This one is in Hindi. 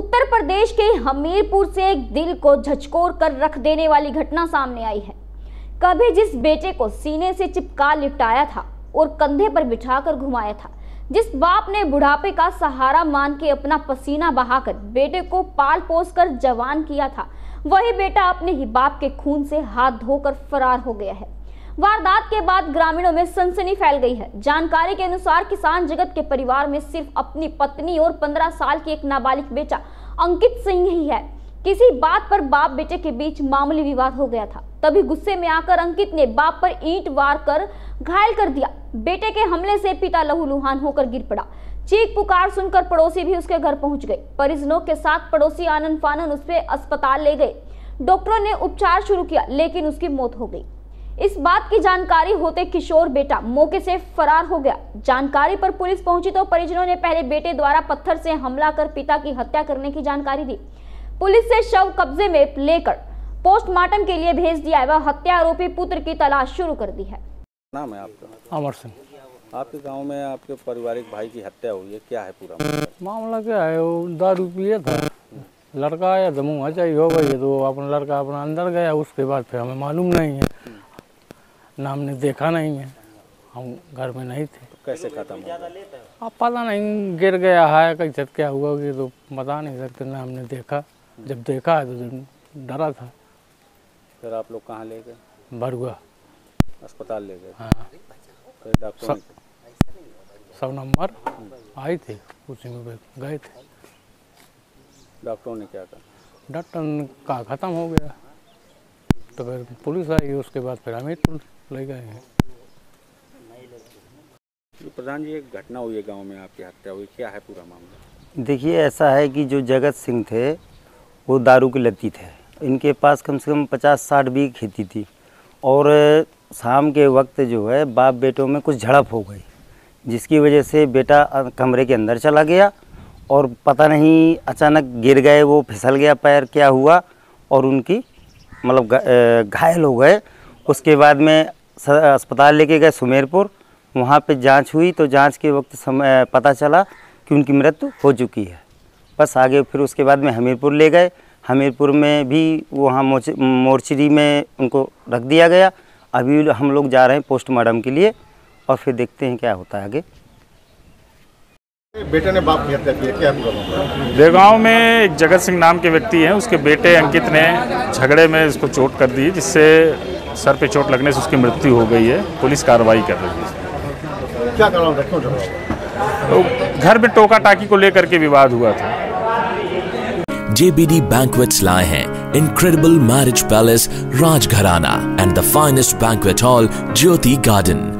उत्तर प्रदेश के हमीरपुर से एक दिल को झचकोर कर रख देने वाली घटना सामने आई है। कभी जिस बेटे को सीने से चिपका लिटाया था और कंधे पर बिठाकर घुमाया था, जिस बाप ने बुढ़ापे का सहारा मान के अपना पसीना बहाकर बेटे को पाल पोस कर जवान किया था, वही बेटा अपने ही बाप के खून से हाथ धोकर फरार हो गया है। वारदात के बाद ग्रामीणों में सनसनी फैल गई है। जानकारी के अनुसार किसान जगत के परिवार में सिर्फ़ अपनी पत्नी और 15 साल की एक नाबालिग बेटा अंकित सिंह ही है। किसी बात पर बाप बेटे के बीच मामूली विवाद हो गया था। तभी गुस्से में आकर अंकित ने बाप पर ईंट वार कर घायल कर दिया। बेटे के हमले से पिता लहूलुहान होकर गिर पड़ा। चीख पुकार सुनकर पड़ोसी भी उसके घर पहुँच गए। परिजनों के साथ पड़ोसी आनंद फानन उस अस्पताल ले गए। डॉक्टरों ने उपचार शुरू किया, लेकिन उसकी मौत हो गई। इस बात की जानकारी होते किशोर बेटा मौके से फरार हो गया। जानकारी पर पुलिस पहुँची तो परिजनों ने पहले बेटे द्वारा पत्थर से हमला कर पिता की हत्या करने की जानकारी दी। पुलिस से शव कब्जे में लेकर पोस्टमार्टम के लिए भेज दिया है वह हत्या आरोपी पुत्र की तलाश शुरू कर दी है। नाम है आपका? अमर सिंह। आपके गाँव में आपके पारिवारिक भाई की हत्या हुई है क्या है पूरा मामला? मामला क्या है वो दारू पिया था। लड़का आया तो मुँह चाहिए हो गई तो अपना लड़का अपना अंदर गया उसके बाद फिर हमें मालूम नहीं है। ना हमने देखा नहीं है। हम घर में नहीं थे। तो कैसे खत्म हो। अब पता नहीं गिर गया है कैसे क्या हुआ कि तो बता नहीं सकते ना हमने देखा। जब देखा है तो डरा था। फिर आप लोग कहाँ ले गए? भरुआ। अस्पताल ले गए? हाँ। फिर डॉक्टर ने सब नंबर आई थी उसी में गए थे। डॉक्टरों ने क्या कहा? डॉक्टर ने कहा ख़त्म हो गया। तो फिर पुलिस आई उसके बाद फिर हमीरपुर ले गए हैं। प्रधान जी एक घटना हुई है गाँव में आपकी हत्या हुई क्या है पूरा मामला? देखिए ऐसा है कि जो जगत सिंह थे वो दारू के लती थे। इनके पास कम से कम पचास साठ बीघ खेती थी। और शाम के वक्त जो है बाप बेटों में कुछ झड़प हो गई जिसकी वजह से बेटा कमरे के अंदर चला गया और पता नहीं अचानक गिर गए वो फिसल गया पैर क्या हुआ और उनकी मतलब घायल हो गए। उसके बाद में अस्पताल लेके गए सुमेरपुर। वहाँ पे जाँच हुई तो जाँच के वक्त समय पता चला कि उनकी मृत्यु हो चुकी है। बस आगे फिर उसके बाद में हमीरपुर ले गए। हमीरपुर में भी वहाँ मोर्चरी में उनको रख दिया गया। अभी हम लोग जा रहे हैं पोस्टमार्टम के लिए और फिर देखते हैं क्या होता है आगे। बेटे ने बाप की हत्या की है क्या देगांव में एक जगत सिंह नाम के व्यक्ति हैं उसके बेटे अंकित ने झगड़े में इसको चोट कर दी जिससे सर पे चोट लगने से उसकी मृत्यु हो गई है। पुलिस कार्रवाई कर रही है। क्या कारण था? क्यों तो घर में टोका टाकी को लेकर के विवाद हुआ था। JBD Banquets लाए हैं incredible marriage palace Rajgharana and the finest banquet hall Jyoti Garden.